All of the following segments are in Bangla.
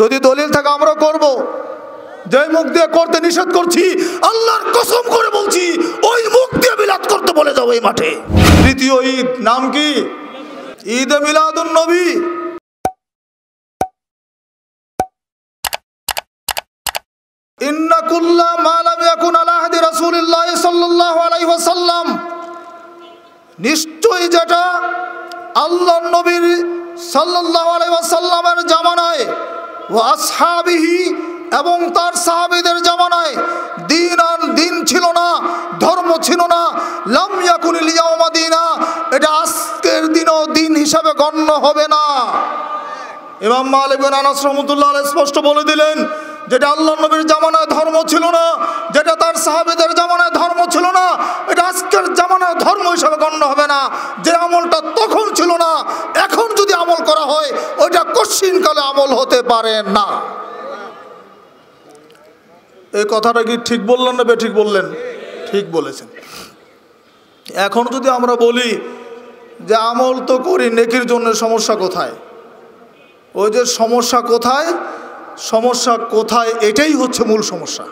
যদি দলিল থাকে আমরা করব। যে মুখ দিয়ে করতে নিষেধ করছি, আল্লাহর কসম করে বলছি, ওই মুখ দিয়ে বিলাত করতে বলে যাব এই মাঠে। তৃতীয় ঈদ, নাম কি? ঈদ মিলাদুন নবী। ইন্না কুল্লা মা লাম ইয়াকুন আলা আহদি রাসূলিল্লাহ সাল্লাল্লাহু আলাইহি ওয়াসাল্লাম। নিশ্চয়ই যেটা জামানায় ও আসহাবিহি এবং তার সাহাবিদের জামানায় দিন আর দিন ছিল না, ধর্ম ছিল না। লাম ইয়াকুনিল ইয়াউমা দিনা, এটা আজকের দিনও দিন হিসাবে গণ্য হবে না। ইমাম মালিক বিন আনাস রহমতুল্লাহ স্পষ্ট বলে দিলেন, যেটা আল্লাহ নবীর জামানায় ধর্ম ছিল না, যেটা তার সাহাবেদের জামানায় ধর্ম ছিল না এটা আজকের জামানায় ধর্ম হিসাবে গণ্য হবে না যে আমলটা তখন ছিল না এখন যদি আমল করা হয় ওইটা কশ্চিনকালে আমল হতে পারে না। এই কথাটা কি ঠিক বললেন না বে ঠিক বললেন? ঠিক বলেছেন। এখন যদি আমরা বলি যে আমল তো করি, নেকির জন্য সমস্যা কোথায়? ওই যে সমস্যা কোথায়? সমস্যা কোথায়? এটাই হচ্ছে মূল সমস্যা।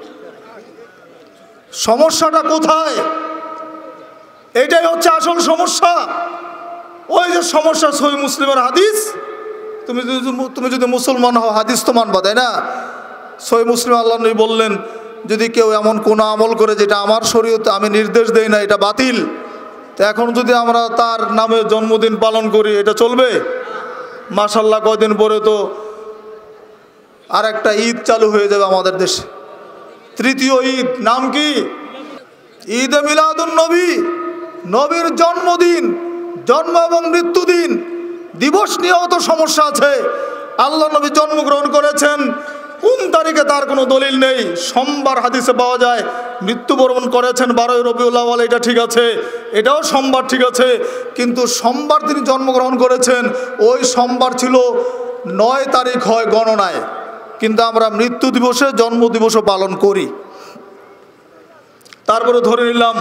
সমস্যাটা কোথায়? এটাই হচ্ছে আসল সমস্যা। ওই যে সমস্যা সহি মুসলিমের হাদিস। তুমি যদি তুমি যদি মুসলমান হও, হাদিস তো মানবা, তাই না? সহি মুসলিম আল্লাহ নবী বললেন, যদি কেউ এমন কোনো আমল করে যেটা আমার শরীয়তে আমি নির্দেশ দেই না, এটা বাতিল। তো এখন যদি আমরা তার নামে জন্মদিন পালন করি, এটা চলবে? মাসাল্লাহ কয়দিন পরে তো আর একটা ঈদ চালু হয়ে যাবে আমাদের দেশে। তৃতীয় ঈদ, নাম কি? ঈদ মিলাদুন নবী। নবীর জন্মদিন, জন্ম এবং মৃত্যুদিন। দিবস নিয়েও তো সমস্যা আছে। আল্লাহ নবী জন্মগ্রহণ করেছেন। কোন তারিখে তার কোনো দলিল নেই? সোমবার হাদিসে পাওয়া যায়, মৃত্যুবরণ করেছেন বারোই রবিউল্লাহ এটা ঠিক আছে, এটাও সোমবার ঠিক আছে। কিন্তু সোমবার তিনি জন্মগ্রহণ করেছেন, ওই সোমবার ছিল নয় তারিখ হয় গণনায়। কিন্তু আমরা মৃত্যু দিবসে জন্ম দিবসও পালন করি। তারপরে ধরে নিলাম,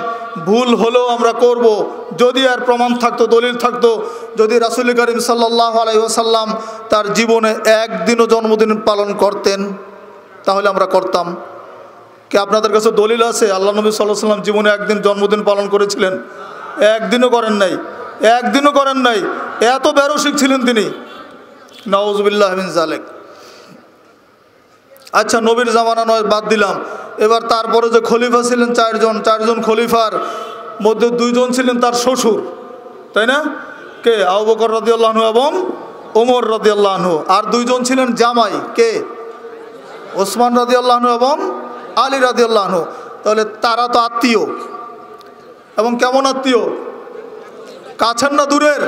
ভুল হলেও আমরা করব। যদি আর প্রমাণ থাকতো, দলিল থাকতো, যদি রাসুল করিম সাল্লাহ আলাইসাল্লাম তার জীবনে একদিনও জন্মদিন পালন করতেন, তাহলে আমরা করতাম। কি আপনাদের কাছে দলিল আছে? আল্লাহ নবী সাল্লাহ সাল্লাম জীবনে একদিন জন্মদিন পালন করেছিলেন? একদিনও করেন নাই। একদিনও করেন নাই। এত বেরসিক ছিলেন তিনি। নওয়াজবিল্লাহ জালেক আচ্ছা নবীর জামানা নয়, বাদ দিলাম। এবার তারপরে যে খলিফা ছিলেন চারজন চারজন খলিফার মধ্যে দুইজন ছিলেন তার শ্বশুর, তাই না? কে? আউ বকর রদিয়াল্লাহনু এবং ওমর রদিয়াল্লাহনু আর দুইজন ছিলেন জামাই, কে? ওসমান রদিয়াল্লাহনু এবং আলী রদিয়াল্লাহনু তাহলে তারা তো আত্মীয়। এবং কেমন আত্মীয়? কাছের না দূরের?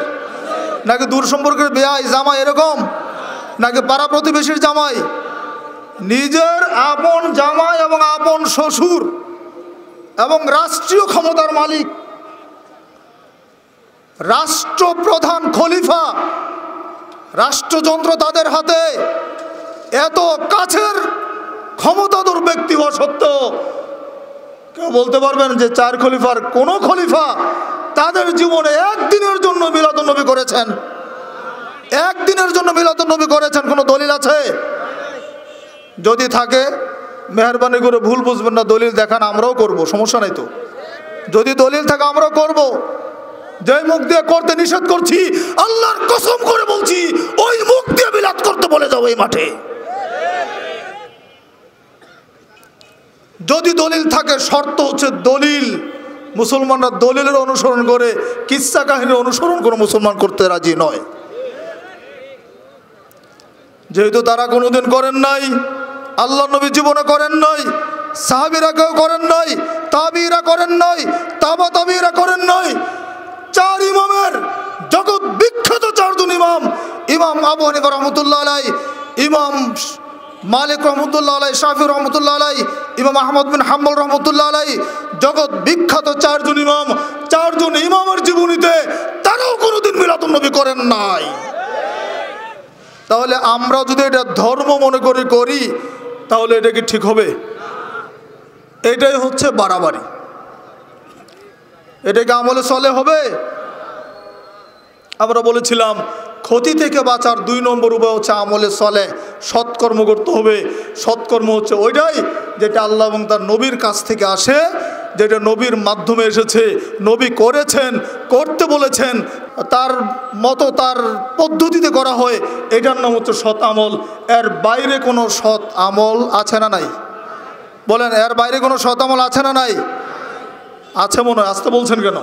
নাকি দূর সম্পর্কের বেয়াই জামাই এরকম? নাকি পাড়া প্রতিবেশীর জামাই? নিজের আপন জামাই এবং আপন শ্বশুর এবং রাষ্ট্রীয় ক্ষমতার মালিক, রাষ্ট্রপ্রধান খলিফা, রাষ্ট্রযন্ত্র তাদের হাতে, এত কাছের ক্ষমতাধর ব্যক্তি সত্ত্বেও কেউ বলতে পারবেন যে চার খলিফার কোন খলিফা তাদের জীবনে একদিনের জন্য মিলাদুন নবী করেছেন? একদিনের জন্য মিলাদুন নবী করেছেন, কোনো দলিল আছে? যদি থাকে, মেহরবানি করে ভুল বুঝবেন না, দলিল দেখান, আমরাও করব, সমস্যা নাই তো। যদি দলিল থাকে, আমরাও করব। যে মুখ দিয়ে করতে নিষেধ করছি, আল্লাহর কসম করে বলছি, ওই মুখ দিয়ে বিলাত করতে বলে যাব এই মাঠে। যদি দলিল থাকে, শর্ত হচ্ছে দলিল। মুসলমানরা দলিলের অনুসরণ করে কিচ্ছা কাহিনীর অনুসরণ করে মুসলমান করতে রাজি নয়। যেহেতু তারা কোনোদিন করেন নাই আল্লাহ নবী জীবনে করেন নাই, সাহাবিরা কেউ করেন নাই, তাবিরা করেন নাই, তাবা তাবিরা করেন নাই। চার ইমামের জগৎ বিখ্যাত চারজন ইমাম ইমাম আবু হানিফা রহমতুল্লাহ আলাই ইমাম মালিক রহমতুল্লাহ আলাই শাফি রহমতুল্লাহ আলাই ইমাম আহমদ বিন হাম্বল রহমতুল্লাহ আলাই জগৎ বিখ্যাত চারজন ইমাম। চারজন ইমামের জীবনীতে তারাও কোনোদিন মিলাতুন নবী করেন নাই। তাহলে আমরা যদি এটা ধর্ম মনে করে করি তাহলে এটা কি ঠিক হবে? এটাই হচ্ছে বাড়াবাড়ি। এটা কি আমলে চলে হবে? আমরা বলেছিলাম, ক্ষতি থেকে বাঁচার দুই নম্বর উপায় হচ্ছে আমলে চলে সৎকর্ম করতে হবে। সৎকর্ম হচ্ছে ওইটাই যেটা আল্লাহ এবং তার নবীর কাছ থেকে আসে, যেটা নবীর মাধ্যমে এসেছে। নবী করেছেন, করতে বলেছেন তার মতো তার পদ্ধতিতে করা হয়, এটার নাম হচ্ছে সৎ আমল। এর বাইরে কোনো সৎ আমল আছে না নাই? বলেন, এর বাইরে কোনো সৎ আমল আছে না নাই? আছে মনে হয়, আসতে বলছেন কেন?